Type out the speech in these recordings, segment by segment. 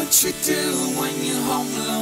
What you do, when you're home alone,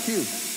thank you.